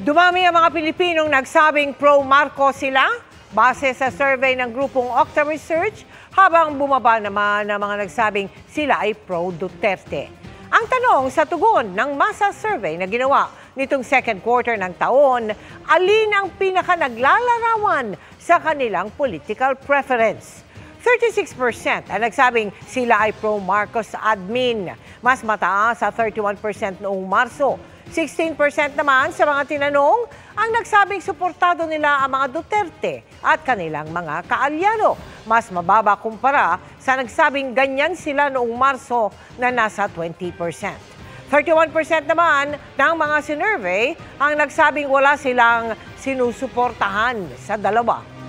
Dumami ang mga Pilipinong nagsabing pro-Marcos sila base sa survey ng grupong Octa Research habang bumaba naman ang mga nagsabing sila ay pro-Duterte. Ang tanong sa tugon ng masa survey na ginawa nitong second quarter ng taon, alin ang pinaka naglalarawan sa kanilang political preference? 36% ang nagsabing sila ay pro-Marcos admin. Mas mataas sa 31% noong Marso. 16% naman sa mga tinanong ang nagsabing suportado nila ang mga Duterte at kanilang mga kaalyano. Mas mababa kumpara sa nagsabing ganyan sila noong Marso na nasa 20%. 31% naman ng mga sinurvey ang nagsabing wala silang sinusuportahan sa dalawa.